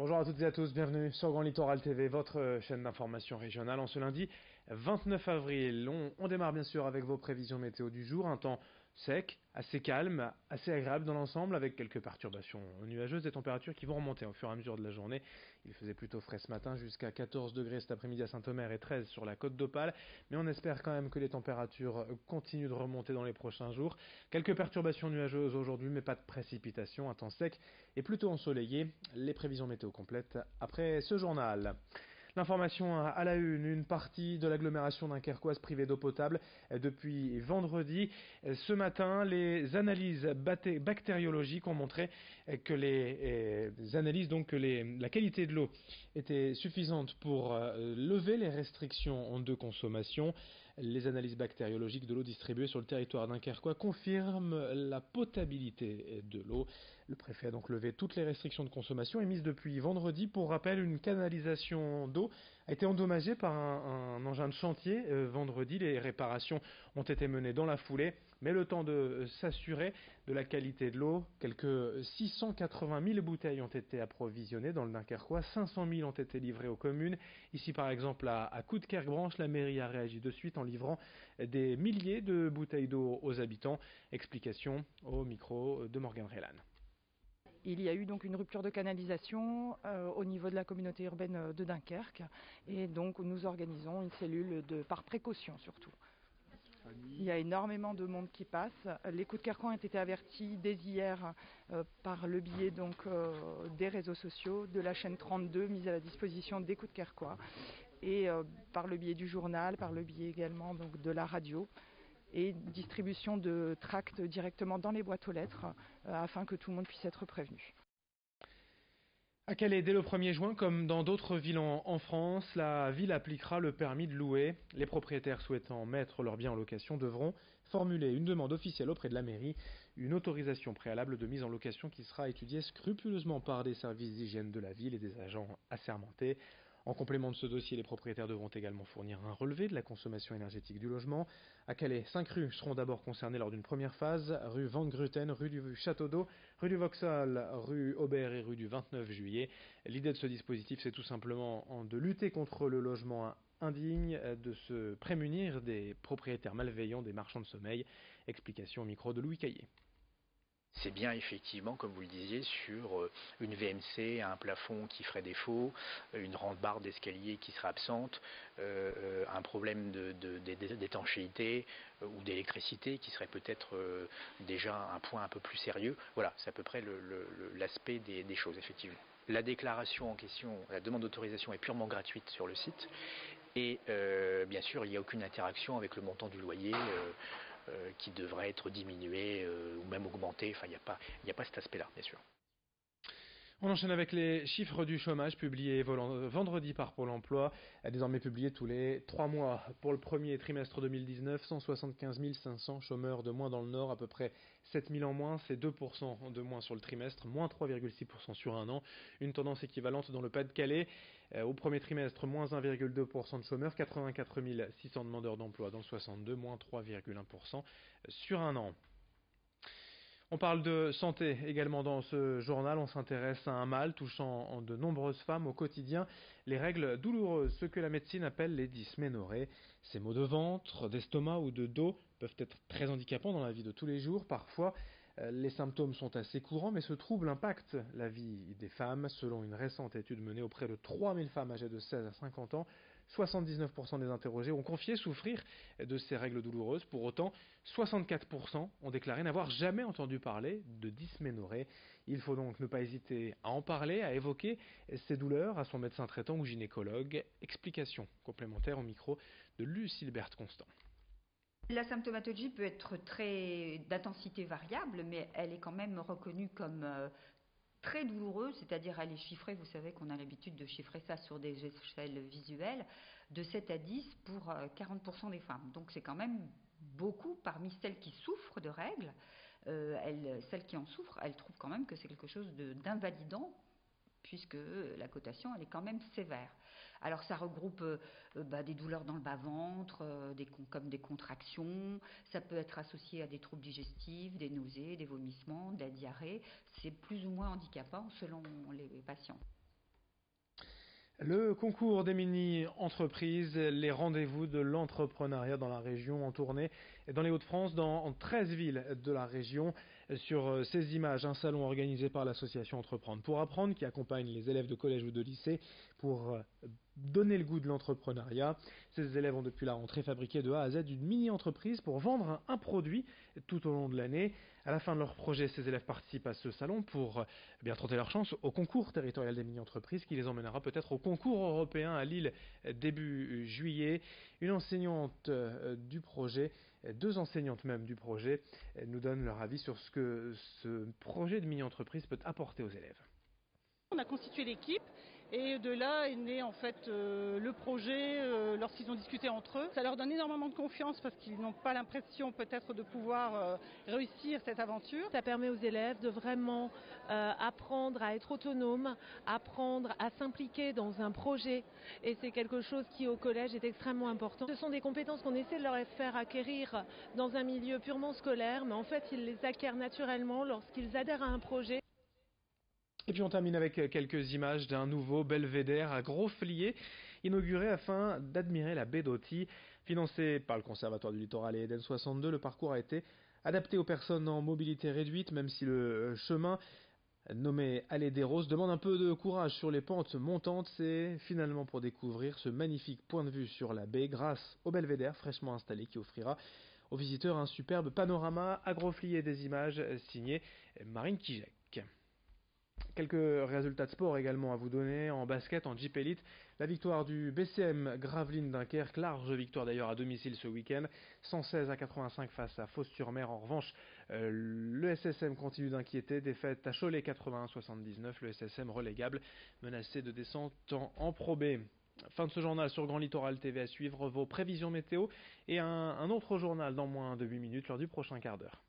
Bonjour à toutes et à tous, bienvenue sur Grand Littoral TV, votre chaîne d'information régionale. En ce lundi 29 avril, on, on, démarre bien sûr avec vos prévisions météo du jour. Un temps sec, assez calme, assez agréable dans l'ensemble, avec quelques perturbations nuageuses, des températures qui vont remonter au fur et à mesure de la journée. Il faisait plutôt frais ce matin, jusqu'à 14 degrés cet après-midi à Saint-Omer et 13 sur la côte d'Opale, mais on espère quand même que les températures continuent de remonter dans les prochains jours. Quelques perturbations nuageuses aujourd'hui, mais pas de précipitations, un temps sec et plutôt ensoleillé. Les prévisions météo complètes après ce journal. L'information à la une, une partie de l'agglomération dunkerquoise privée d'eau potable depuis vendredi. Ce matin, les analyses bactériologiques ont montré donc que la qualité de l'eau était suffisante pour euh, lever les restrictions de consommation. Les analyses bactériologiques de l'eau distribuée sur le territoire dunkerquois confirment la potabilité de l'eau. Le préfet a donc levé toutes les restrictions de consommation émises depuis vendredi. Pour rappel, une canalisation d'eau a été endommagé par un, engin de chantier euh, vendredi. Les réparations ont été menées dans la foulée, mais le temps de euh, s'assurer de la qualité de l'eau, quelques 680 000 bouteilles ont été approvisionnées dans le Dunkerquois, 500 000 ont été livrées aux communes. Ici, par exemple, à, à Coudekerque-Branche, la mairie a réagi de suite en livrant des milliers de bouteilles d'eau aux habitants. Explication au micro de Morgan Relan. Il y a eu donc une rupture de canalisation euh, au niveau de la communauté urbaine de Dunkerque et donc nous organisons une cellule par précaution surtout. Il y a énormément de monde qui passe. Les coups de carcan ont été avertis dès hier euh, par le biais donc euh, des réseaux sociaux, de la chaîne 32 mise à la disposition des coups de carquois et euh, par le biais du journal, par le biais également donc de la radio et distribution de tracts directement dans les boîtes aux lettres euh, afin que tout le monde puisse être prévenu. À Calais, dès le 1er juin, comme dans d'autres villes en, France, la ville appliquera le permis de louer. Les propriétaires souhaitant mettre leurs biens en location devront formuler une demande officielle auprès de la mairie, une autorisation préalable de mise en location qui sera étudiée scrupuleusement par des services d'hygiène de la ville et des agents assermentés. En complément de ce dossier, les propriétaires devront également fournir un relevé de la consommation énergétique du logement. À Calais, cinq rues seront d'abord concernées lors d'une première phase rue Van Gruten, rue du Château d'Eau, rue du Vauxhall, rue Aubert et rue du 29 juillet. L'idée de ce dispositif, c'est tout simplement de lutter contre le logement indigne, de se prémunir des propriétaires malveillants des marchands de sommeil. Explication au micro de Louis Caillé c'est bien effectivement, comme vous le disiez, sur euh, une VMC, un plafond qui ferait défaut, euh, une rampe-barre d'escalier qui serait absente, euh, un problème d'étanchéité ou d'électricité qui serait peut-être déjà un point un peu plus sérieux. Voilà, c'est à peu près l'aspect des, choses, effectivement. La déclaration en question, la demande d'autorisation est purement gratuite sur le site et bien sûr, il n'y a aucune interaction avec le montant du loyer. Qui devrait être diminué euh, ou même augmenté. Enfin, il n'y a, a pas cet aspect-là, bien sûr. On enchaîne avec les chiffres du chômage publiés vendredi par Pôle emploi, désormais publiés tous les trois mois. Pour le premier trimestre 2019, 175 500 chômeurs de moins dans le Nord, à peu près 7 000 en moins, c'est 2% de moins sur le trimestre, moins 3,6% sur un an. Une tendance équivalente dans le Pas-de-Calais. Euh, au premier trimestre, moins 1,2% de chômeurs, 84 600 demandeurs d'emploi dans le 62, moins 3,1% sur un an. On parle de santé également dans ce journal. On s'intéresse à un mal touchant de nombreuses femmes au quotidien, les règles douloureuses, ce que la médecine appelle les dysménorrhées. Ces maux de ventre, d'estomac ou de dos peuvent être très handicapants dans la vie de tous les jours. Parfois, les symptômes sont assez courants, mais ce trouble impacte la vie des femmes. Selon une récente étude menée auprès de 3000 femmes âgées de 16 à 50 ans, 79% des interrogés ont confié souffrir de ces règles douloureuses. Pour autant, 64% ont déclaré n'avoir jamais entendu parler de dysménorrhée. Il faut donc ne pas hésiter à en parler, à évoquer ces douleurs à son médecin traitant ou gynécologue. Explication complémentaire au micro de Lucille-Berthe Constant. La symptomatologie peut être très d'intensité variable, mais elle est quand même reconnue comme euh, très douloureuse, c'est-à-dire elle est chiffrée, vous savez qu'on a l'habitude de chiffrer ça sur des échelles visuelles, de 7 à 10 pour 40% euh, des femmes. Donc c'est quand même beaucoup parmi celles qui souffrent de règles, euh, celles qui en souffrent, elles trouvent quand même que c'est quelque chose d'invalidant puisque la cotation elle est quand même sévère. Alors ça regroupe euh, bah, des douleurs dans le bas-ventre, euh, comme des contractions, ça peut être associé à des troubles digestifs, des nausées, des vomissements, de la diarrhée. C'est plus ou moins handicapant selon les patients. Le concours des mini-entreprises, les rendez-vous de l'entrepreneuriat dans la région en tournée dans les Hauts-de-France, dans 13 villes de la région. Sur ces images, un salon organisé par l'association Entreprendre pour apprendre qui accompagne les élèves de collège ou de lycée pour donner le goût de l'entrepreneuriat. Ces élèves ont depuis la rentrée fabriqué de A à Z une mini-entreprise pour vendre un, produit tout au long de l'année. À la fin de leur projet, ces élèves participent à ce salon pour eh bien tenter leur chance au concours territorial des mini-entreprises qui les emmènera peut-être au concours européen à Lille début juillet. Une enseignante euh, du projet, deux enseignantes même du projet, nous donnent leur avis sur ce que ce projet de mini-entreprise peut apporter aux élèves. On a constitué l'équipe et de là est né en fait euh, le projet euh, lorsqu'ils ont discuté entre eux. Ça leur donne énormément de confiance parce qu'ils n'ont pas l'impression peut-être de pouvoir euh, réussir cette aventure. Ça permet aux élèves de vraiment apprendre à être autonomes, apprendre à s'impliquer dans un projet et c'est quelque chose qui au collège est extrêmement important. Ce sont des compétences qu'on essaie de leur faire acquérir dans un milieu purement scolaire mais en fait ils les acquièrent naturellement lorsqu'ils adhèrent à un projet. Et puis on termine avec quelques images d'un nouveau belvédère à Grosflier, inauguré afin d'admirer la baie d'Oti. Financé par le Conservatoire du Littoral et Eden 62, le parcours a été adapté aux personnes en mobilité réduite, même si le chemin nommé Allée des Roses demande un peu de courage sur les pentes montantes. C'est finalement pour découvrir ce magnifique point de vue sur la baie grâce au belvédère fraîchement installé qui offrira aux visiteurs un superbe panorama à Grosflier des images signées Marine Kijek. Quelques résultats de sport également à vous donner en basket, en Jeep Elite. La victoire du BCM Gravelines Dunkerque, large victoire d'ailleurs à domicile ce week-end, 116 à 85 face à Fos-sur-Mer. En revanche, euh, le SSM continue d'inquiéter, défaite à Cholet 81-79, le SSM relégable, menacé de descente en, en Pro B. Fin de ce journal sur Grand Littoral TV à suivre vos prévisions météo et un, un autre journal dans moins de 8 minutes lors du prochain quart d'heure.